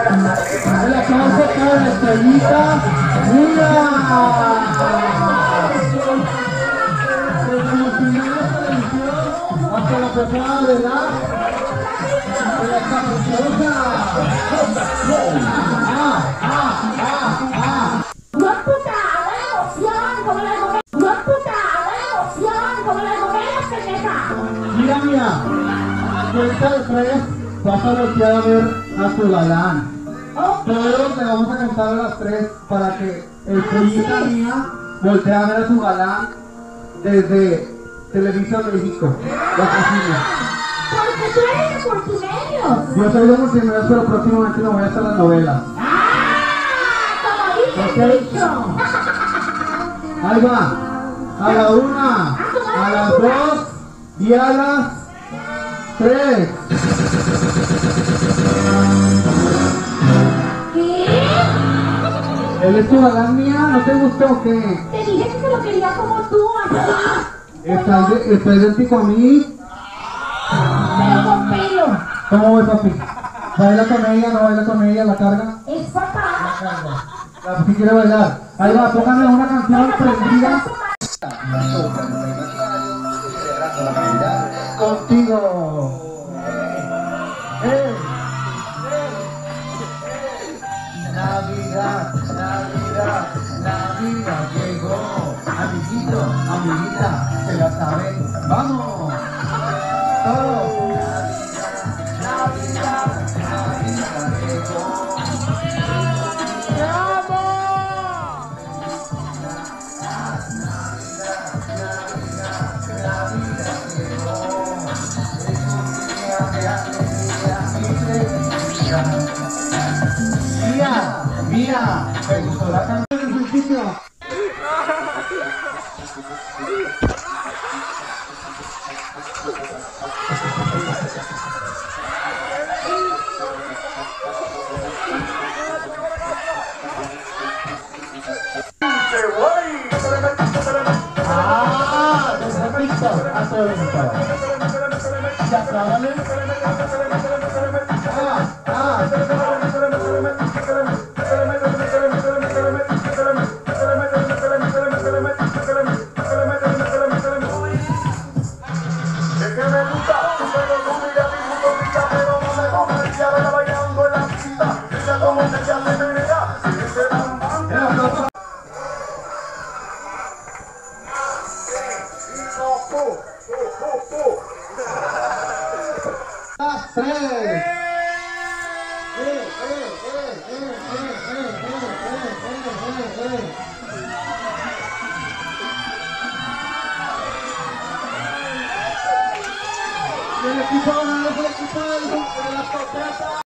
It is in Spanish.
El estrellita. ¡Mira! Hasta la de la... La vas a voltear a ver a tu galán. Todos le vamos a cantar a las tres para que el pollita mía voltee a ver a su galán desde Televisa México, la cocina. Porque tú eres de multimedia. Yo soy de multimedia, pero próximamente no voy a hacer las novelas. ¡Ah! Como dice el dicho. Ahí va, a la una, a las dos y a las tres. ¿Qué? ¿Él es tu galán mía? ¿No te gustó o qué? Te dije que se lo quería como tú, así. ¿Estás, de- ¿Estás idéntico a mí? Pero con pelo. ¿Cómo ves, papi? ¿Baila con ella? ¿No baila con ella? ¿La carga? Es papá. La papi quiere bailar. Ahí va, póngame una canción prendida. Contigo. ¡Eh! Navidad, Navidad, Navidad llegó. Amiguito, amiguita, se la saben. ¡Vamos! Mira, mira, me gustó la canción del principio. Ah, hasta. Fred. Let me keep.